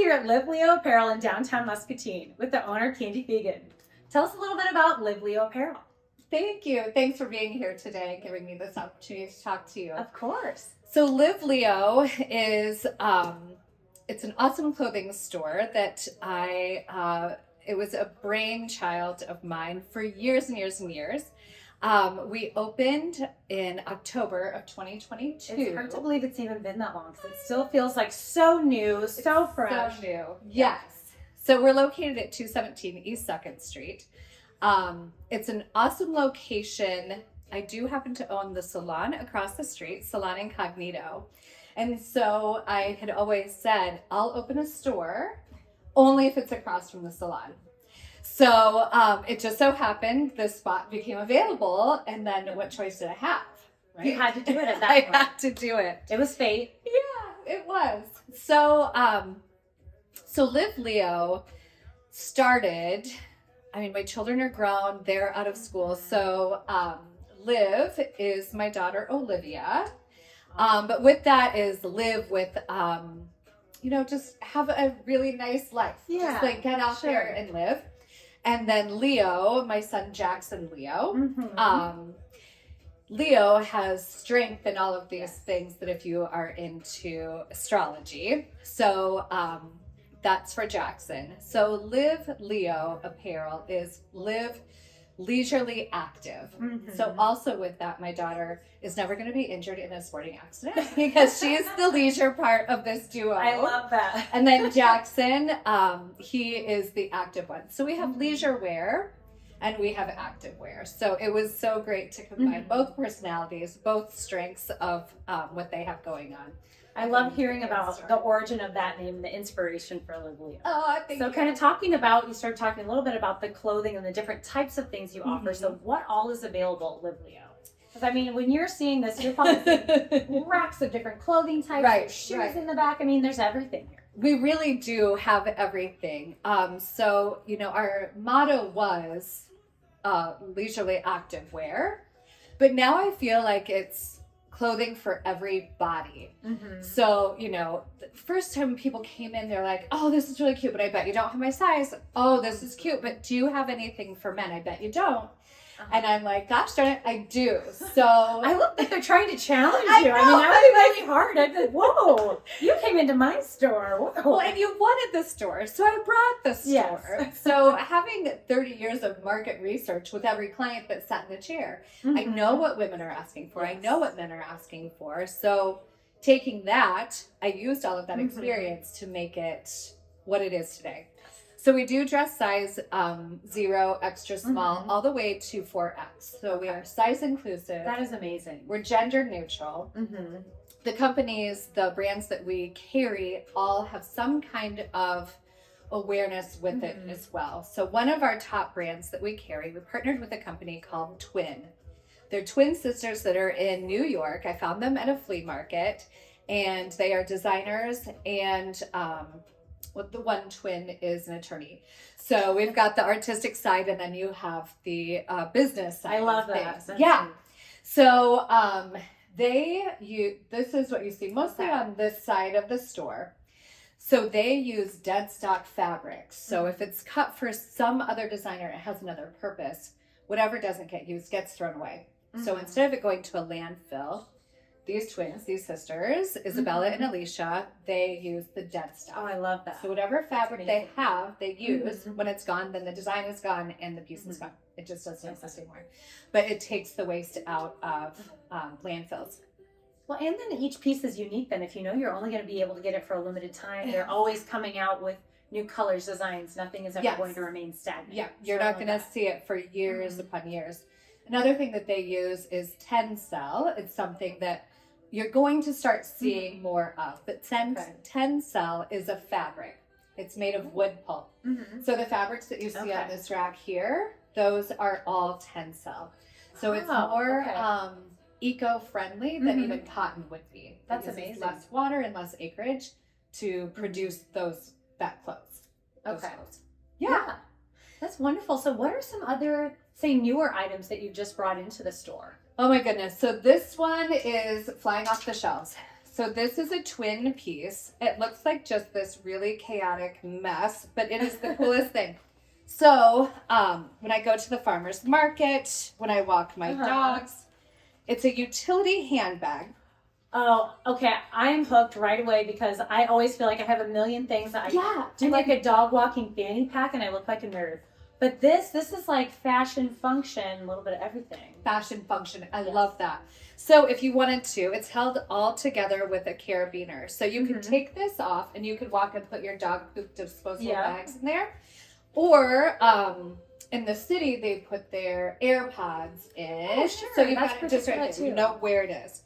here at LivLeo Apparel in downtown Muscatine with the owner, Candy Fuegen. Tell us a little bit about LivLeo Apparel. Thank you. Thanks for being here today and giving me this opportunity to talk to you. Of course. So LivLeo is um, it's an awesome clothing store that I uh, it was a brainchild of mine for years and years and years. Um, we opened in October of 2022. It's hard to believe it's even been that long because it still feels like so new, so fresh. So new. Yes. So we're located at 217 East 2nd Street. Um, it's an awesome location. I do happen to own the salon across the street, Salon Incognito. And so I had always said, I'll open a store only if it's across from the salon. So um, it just so happened the spot became available, and then what choice did I have? Right? You had to do it at that I point. had to do it. It was fate. Yeah, it was. So, um, so LivLeo started. I mean, my children are grown; they're out of school. So, um, Live is my daughter Olivia. Um, but with that is live with, um, you know, just have a really nice life. Yeah, just like get out sure. there and live. And then Leo, my son Jackson Leo. Mhm. Um, Leo has strength in all of these things that if you are into astrology. So um, that's for Jackson. So LivLeo apparel is live leisurely active. Mhm. So also with that, my daughter is never going to be injured in a sporting accident because she's the leisure part of this duo. I love that. And then Jackson, um, he is the active one. So we have leisure wear and we have active wear. So it was so great to combine Mhm. both personalities, both strengths of um, what they have going on. I love hearing about the origin of that name, and the inspiration for Leo. Oh, thank So, you. kind of talking about, you started talking a little bit about the clothing and the different types of things you offer. Mhm. So, what all is available at Live Because I mean, when you're seeing this, you're probably racks of different clothing types, Right, shoes right. in the back. I mean, there's everything here. we really do have everything. Um, so, you know, our motto was uh, leisurely active wear, but now I feel like it's clothing for every body. Mm-hmm. So, you know, the first time people came in, they're like, oh, this is really cute, but I bet you don't have my size. Oh, this is cute, but do you have anything for men? I bet you don't. And I'm like, gosh darn it, I do. So, I look like they're trying to challenge you. I know, mean, that would I be really hard. I'd be like, whoa, you came into my store. Whoa. well, and you wanted the store, so I brought the store. Yes. so, having 30 years of market research with every client that sat in the chair, I Mhm. know what women are asking for. I know what men are asking for. So, taking that, I used all of that Mhm. experience to make it what it is today. So we do dress size um, zero, extra small, Mhm. all the way to 4X. So we are size inclusive. That is amazing. We're gender neutral. Mm-hmm. The companies, the brands that we carry, all have some kind of awareness with it Mhm. as well. So one of our top brands that we carry, we partnered with a company called Twin. They're twin sisters that are in New York. I found them at a flea market, and they are designers. And um, what the one twin is an attorney. So we've got the artistic side, and then you have the uh, business side. I love that. Yeah. So um, they you this is what you see mostly on this side of the store. So they use dead stock fabrics. So if it's cut for some other designer, it has another purpose. Whatever doesn't get used gets thrown away. So Mhm. instead of it going to a landfill, these twins, these sisters, Isabella and Alicia, they use the dead stock. Oh, I love that. So whatever fabric they have, they use. Mhm. When it's gone, then the design is gone and the piece is Mhm. gone. It just doesn't Yes. exist anymore. But it takes the waste out of um, landfills. Well, and then each piece is unique. Then, if you know you're only going to be able to get it for a limited time, they're always coming out with new colors, designs. Nothing is ever Yes. going to remain stagnant. Yeah, you're So not going to see it for years Mhm. upon years. Another thing that they use is Tencel. It's something that you're going to start seeing more of. But ten, Okay. Tencel is a fabric. It's made of wood pulp. Mhm. So the fabrics that you see on this rack here, those are all Tencel. So it's Oh, more okay. um, eco-friendly than Mhm. even cotton would be. That's amazing. Less water and less acreage to produce those that clothes. those Okay. clothes. Yeah. That's wonderful. So, what are some other, say, newer items that you've just brought into the store? Oh my goodness. So this one is flying off the shelves. So this is a twin piece. It looks like just this really chaotic mess, but it is the coolest thing. So um, when I go to the farmer's market, when I walk my Uh-huh. dogs, it's a utility handbag. Oh, okay. I'm hooked right away because I always feel like I have a million things that I Yeah. do like a dog walking fanny pack and I look like a nerd. But this, this is like fashion, function, a little bit of everything. fashion function. I Yes. love that. So if you wanted to, it's held all together with a carabiner. So you can Mhm. take this off and you could walk and put your dog poop disposable Yeah. bags in there. Or um in the city they put their AirPods in. Oh, sure. So you've That's got it perfect just for right that. You know where it is.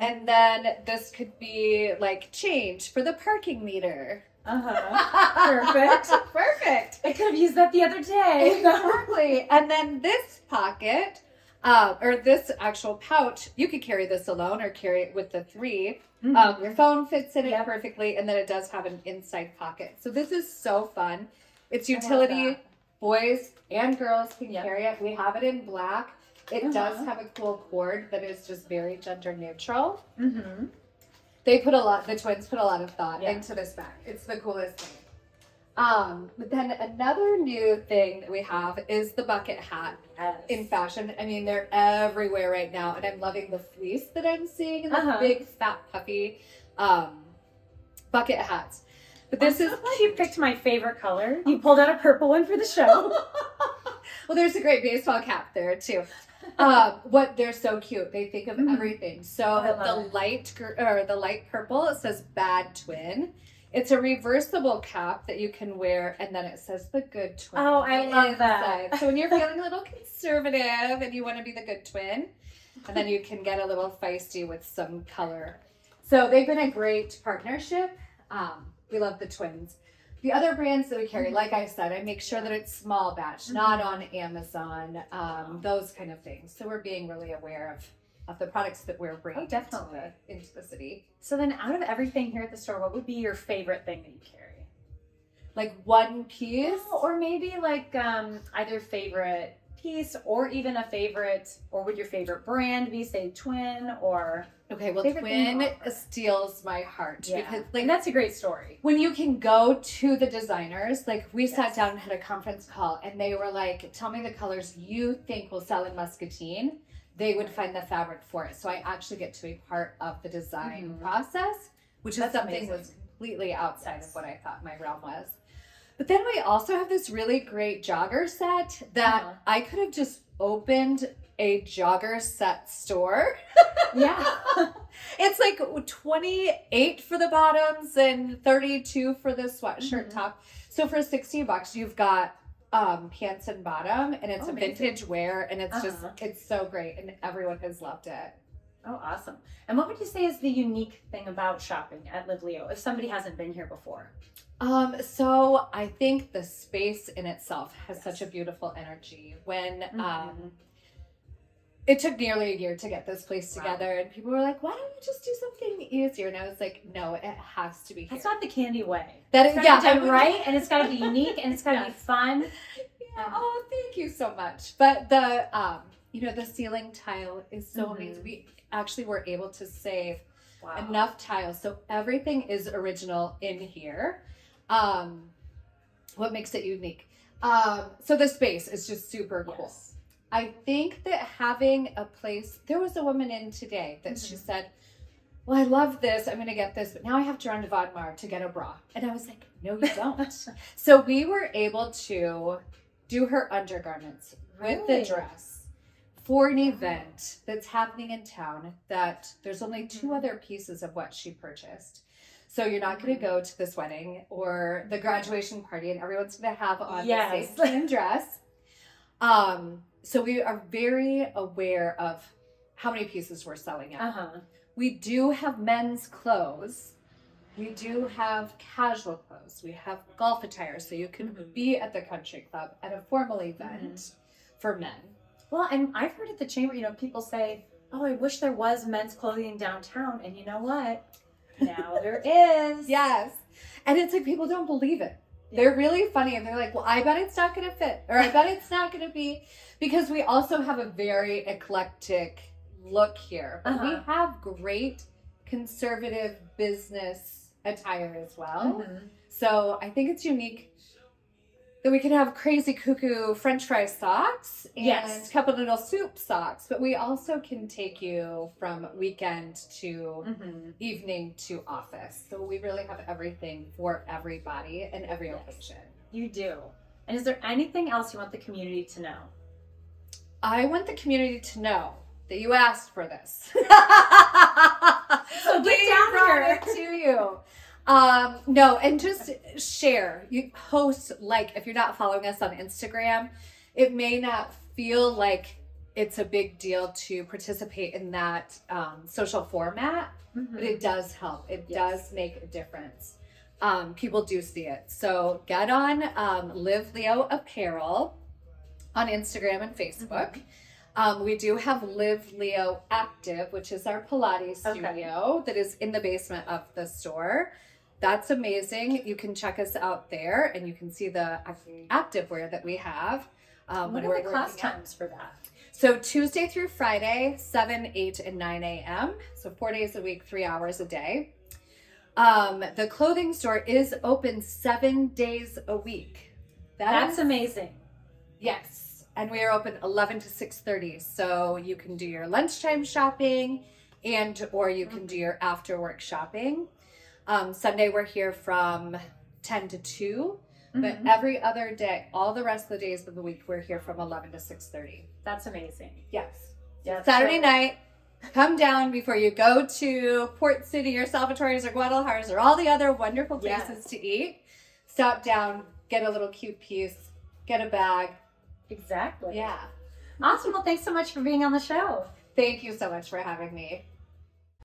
And then this could be like change for the parking meter. Uh huh. Perfect. Perfect. I could have used that the other day. Exactly. and then this pocket, uh, or this actual pouch, you could carry this alone or carry it with the three. Um, your phone fits in it Yep. perfectly, and then it does have an inside pocket. So this is so fun. It's utility. Boys and girls can Yep. carry it. We have it in black. It Uh-huh. does have a cool cord that is just very gender neutral. Mm-hmm. They put a lot. The twins put a lot of thought Yeah. into this bag. It's the coolest thing. Um, but then another new thing that we have is the bucket hat in fashion. I mean, they're everywhere right now, and I'm loving the fleece that I'm seeing and the Uh-huh. big fat puffy um, bucket hats. But this is you picked my favorite color. You pulled out a purple one for the show. well, there's a great baseball cap there too. Um, what they're so cute. They think of Mhm. everything. So the it. light gr- or the light purple it says bad twin. It's a reversible cap that you can wear, and then it says the good twin. Oh, I love that. So when you're feeling a little conservative and you want to be the good twin, and then you can get a little feisty with some color. So they've been a great partnership. Um, we love the twins. The other brands that we carry, like I said, I make sure that it's small batch, not on Amazon, um, those kind of things. So we're being really aware of, of the products that we're bringing into definitely. the- into the city. so then, out of everything here at the store, what would be your favorite thing that you carry? Like one piece. or maybe like um, either favorite piece or even a favorite, or would your favorite brand be, say, Twin or Okay, well, Favorite twin steals my heart yeah? because like that's a great story. when you can go to the designers, like we sat down and had a conference call, and they were like, "Tell me the colors you think will sell in Muscatine." They would find the fabric for it, so I actually get to be part of the design Mhm. process, which is something amazing. was completely outside Yes. of what I thought my realm was. But then we also have this really great jogger set that Uh-huh. I could have just opened a jogger set store. Yeah. It's like 28 for the bottoms and 32 for the sweatshirt Mhm. top. So for 60 bucks, you've got um, pants and bottom, and it's Oh, a amazing. vintage wear, and it's just, Uh-huh. it's so great, and everyone has loved it. Oh, awesome. And what would you say is the unique thing about shopping at LivLeo if somebody hasn't been here before? Um, so I think the space in itself has such a beautiful energy. When Mm-hmm. um, it took nearly a year to get this place Wow. together, and people were like, "Why don't you just do something easier?" And I was like, "No, it has to be here." That's not the candy way. That is, yeah, done right, and it's got to be unique, and it's got to be fun. Yeah. Oh, thank you so much. But the um, you know, the ceiling tile is so Mhm. amazing. We actually were able to save Wow. enough tiles, so everything is original in here. Um, what makes it unique? Um, so the space is just super cool. Yes. I think that having a place, there was a woman in today that she Mhm. said, Well, I love this. I'm going to get this, but now I have to run to Von Maur to get a bra. And I was like, No, you don't. so we were able to do her undergarments with the dress for an event that's happening in town that there's only 2 Mhm. other pieces of what she purchased. So you're not going to go to this wedding or the graduation party and everyone's going to have on Yes. the same dress. Um, so we are very aware of how many pieces we're selling at. Uh huh. We do have men's clothes. We do have casual clothes. We have golf attire, so you can Mhm. be at the country club at a formal event for men. Well, and I've heard at the chamber, you know, people say, "Oh, I wish there was men's clothing downtown," and you know what? Now there is. Yes. And it's like people don't believe it. Yeah. They're really funny and they're like, well, I bet it's not going to fit, or I bet it's not going to be, because we also have a very eclectic look here. But we Uh-huh. have great conservative business attire as well. Mhm. So I think it's unique that we can have crazy cuckoo French fry socks and Yes. cup of noodle soup socks, but we also can take you from weekend to Mhm. evening to office. So we really have everything for everybody and every Yes. occasion. You do. And is there anything else you want the community to know? I want the community to know that you asked for this. So get We down brought here. it to you. Um, no, and just share. You post like if you're not following us on Instagram, it may not feel like it's a big deal to participate in that um, social format, but it does help. It Yes. does make a difference. Um, people do see it. So get on um, LivLeo Apparel on Instagram and Facebook. Um, we do have LivLeo Active, which is our Pilates Okay. studio that is in the basement of the store. That's amazing. You can check us out there and you can see the ac- active wear that we have. Um, What are the class times for that? so Tuesday through Friday, 7, 8, and 9 a.m. So four days a week, three hours a day. Um, the clothing store is open seven days a week. That That's is- amazing. yes. And we are open 11 to 6.30. So you can do your lunchtime shopping and or you can do your after work shopping. Um, Sunday we're here from 10 to 2. But Mhm. every other day, all the rest of the days of the week, we're here from 11 to 6.30. That's amazing. Yes. Yeah, Saturday night, come down before you go to Port City or Salvatore's or Guadalajara's or all the other wonderful places Yes. to eat. Stop down, get a little cute piece, get a bag. Exactly. Yeah. Awesome. Well, thanks so much for being on the show. Thank you so much for having me.